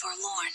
forlorn.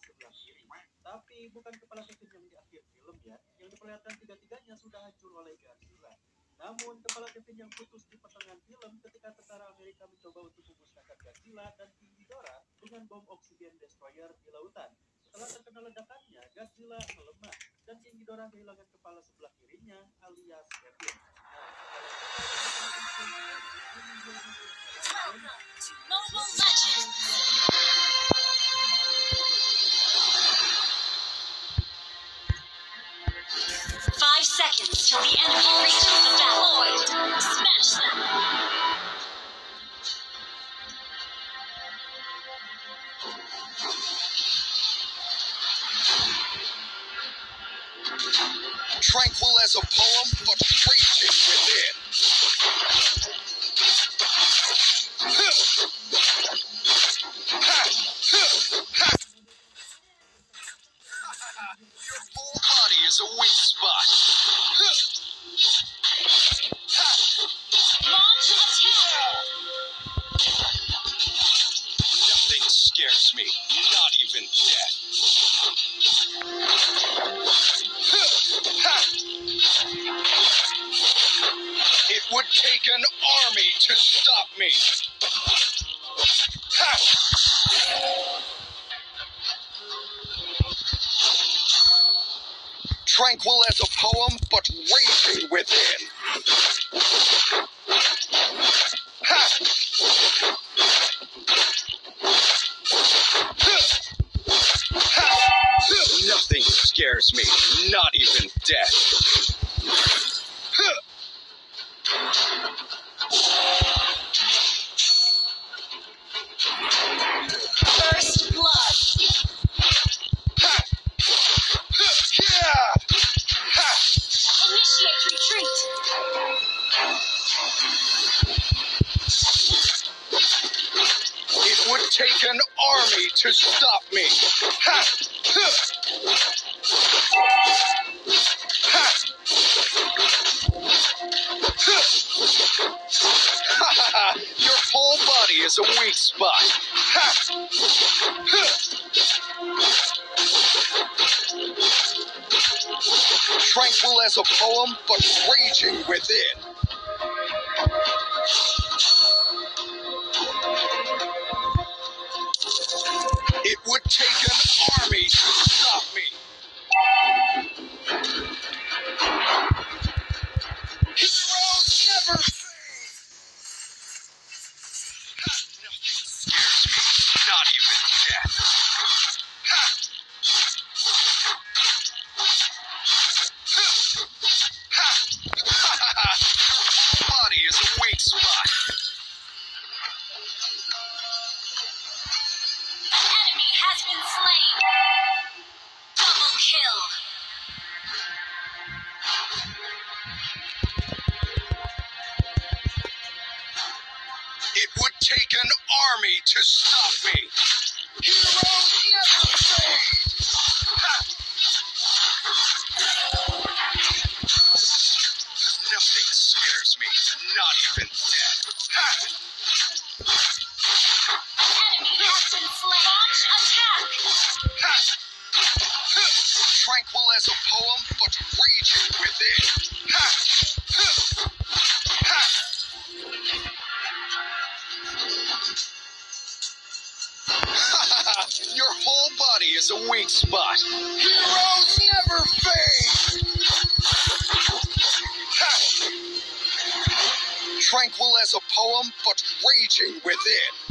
sebelah kiri. Tapi bukan kepala Kevin yang di akhir film ya, yang diperlihatkan tiga-tiganya sudah hancur oleh Godzilla. Namun, kepala Kevin yang putus di pertengahan film ketika tentara Amerika mencoba untuk memusnahkan Godzilla dan King Ghidorah dengan bom oksigen destroyer di lautan. Setelah terkena ledakannya, Godzilla melemah dan King Ghidorah kehilangan kepala sebelah kirinya alias Kevin. Nah! Seconds till the enemy reaches the battlefield. Smash them! Tranquil as a poem, but raging within. Scares me, not even death. It would take an army to stop me. Tranquil as a poem, but raging within. Nothing scares me, not even death. Tranquil as a poem, but raging within. Your Been slain! Launch attack! Tranquil as a poem, but raging within. Your whole body is a weak spot. Heroes never fade. Tranquil as a poem, but raging within.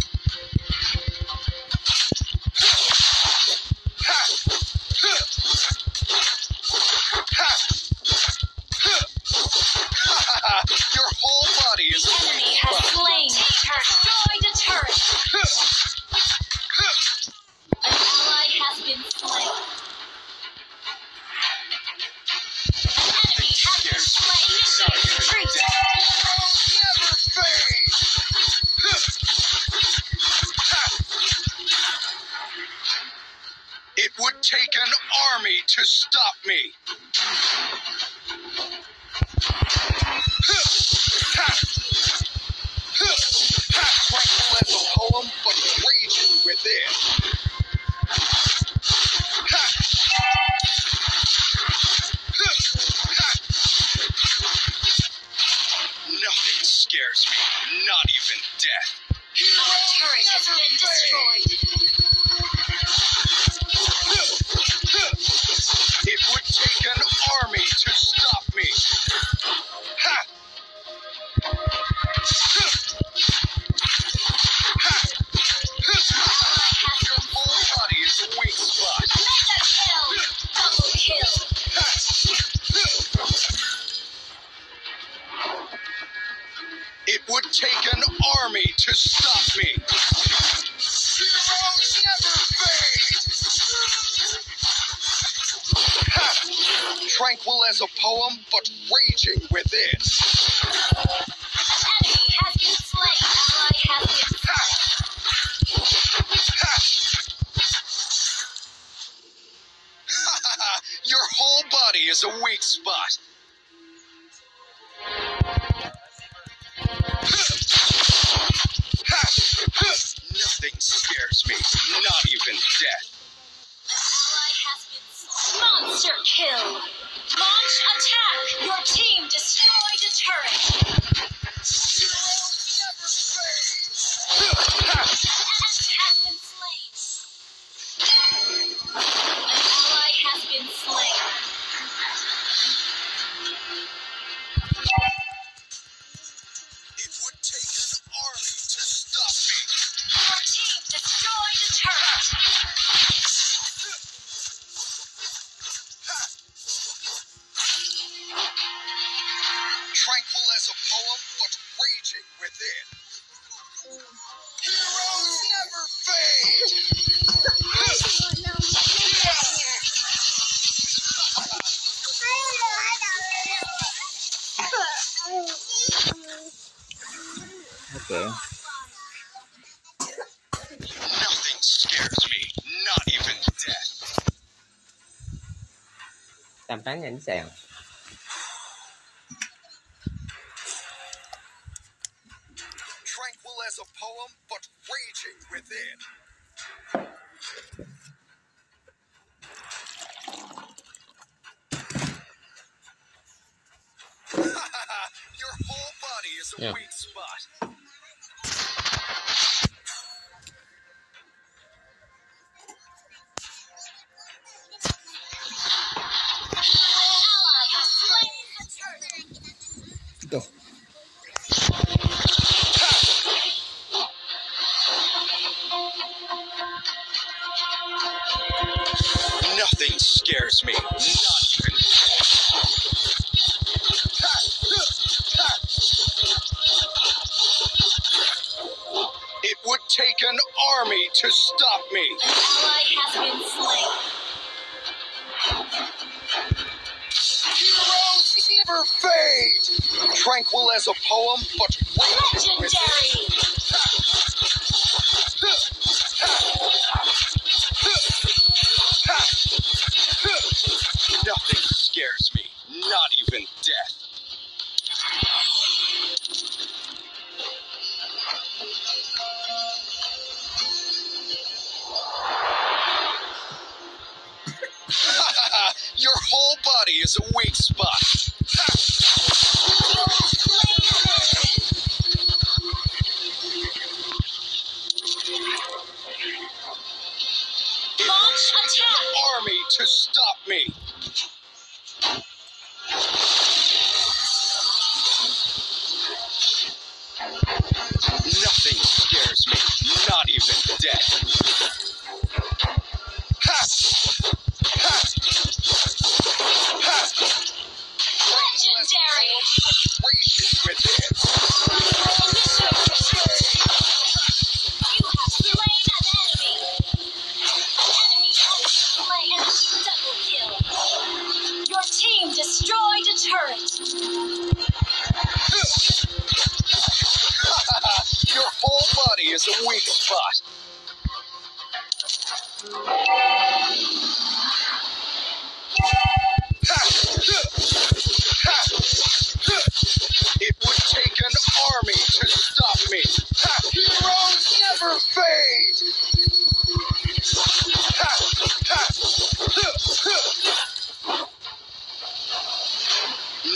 take an army to stop me. Heroes never fade. Ha! Tranquil as a poem, but raging with it. Has been slain. Has been... Ha! Ha! Your whole body is a weak spot. scares me. Not even death. tranquil as a poem, but raging within. Heroes never fade! Okay. Nothing scares me, not even death. Đàm phán nhanh sàng. within. to stop me. An ally has been slain. Heroes never fade. Tranquil as a poem, but Legendary. It's a weak spot. Thank you.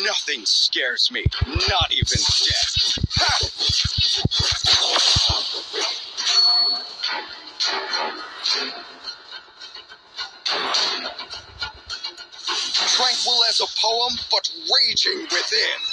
Nothing scares me, not even death. Tranquil as a poem, but raging within.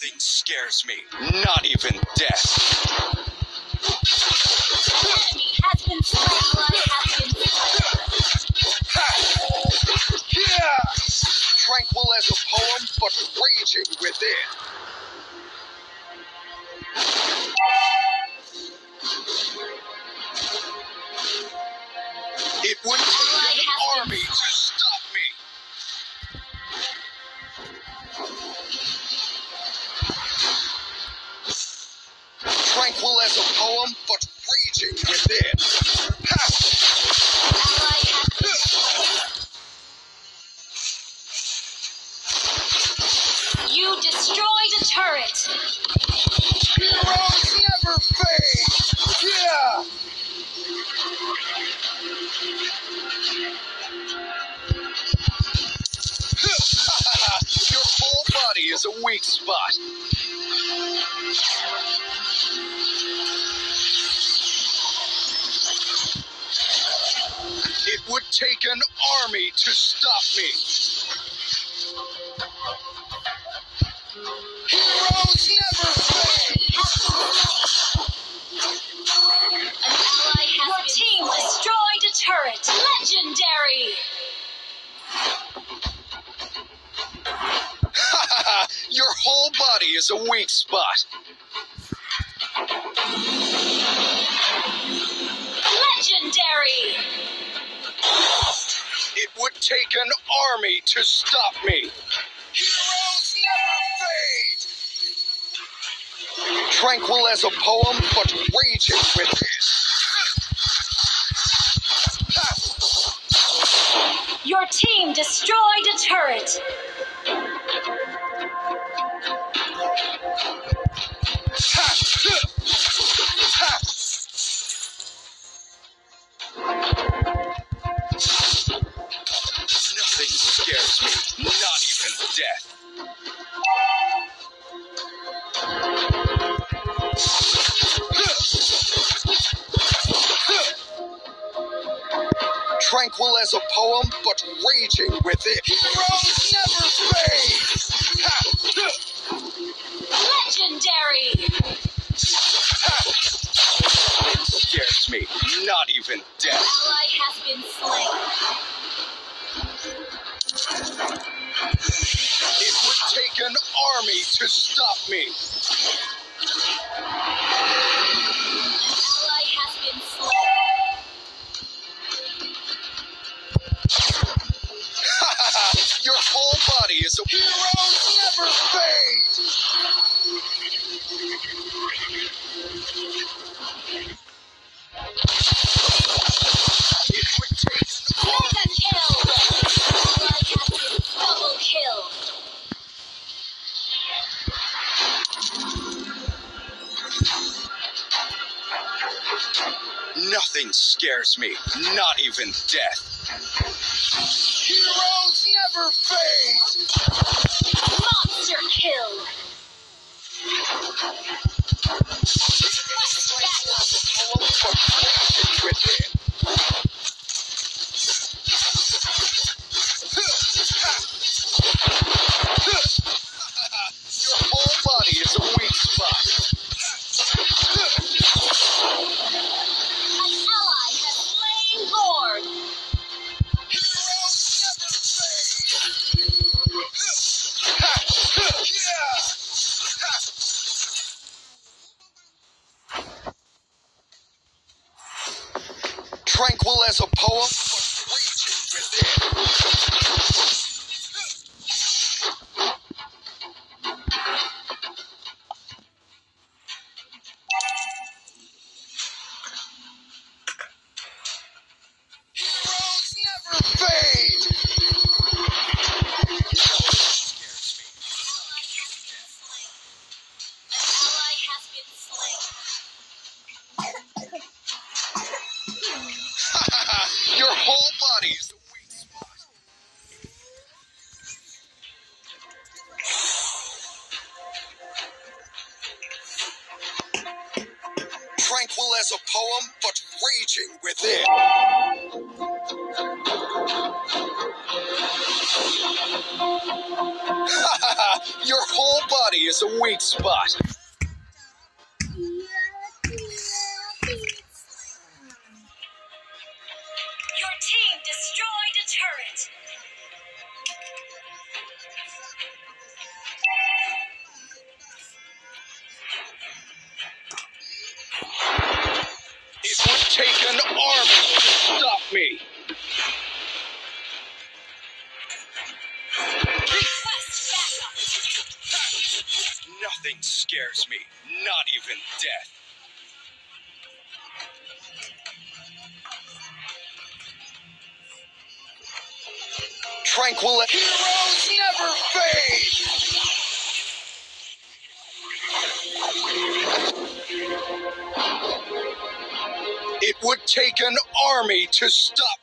Nothing scares me, not even death. Tranquil as a poem, but raging within. Tranquil as a poem, but raging within. Ha! Ally has been slain. You destroyed a turret. Heroes never fade! Yeah! Your whole body is a weak spot. It would take an army to stop me. Heroes never fade! An ally has Your team destroyed a turret. Legendary. Your whole body is a weak spot. Legendary. It would take an army to stop me. Heroes never fade. Tranquil as a poem, but raging with within. Your team destroyed a turret. As a poem, but raging within. Heroes never fade. Legendary. Nothing scares me, not even death. Ally has been slain. It would take an army to stop me. Heroes never fade. Nothing scares me, not even death. Never fade. Monster kill. is a weak spot. Not even death. Tranquil heroes never fade. It would take an army to stop